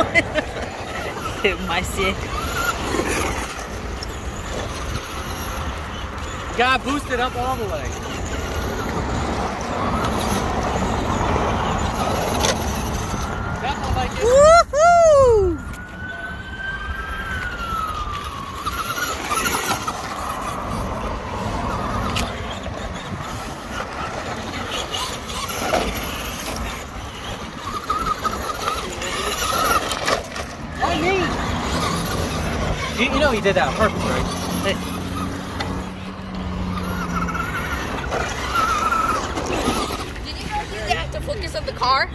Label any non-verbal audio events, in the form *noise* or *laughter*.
*laughs* My seat. Got boosted up all the way. You, you know he did that on purpose, right? Did you guys use that to focus on the car?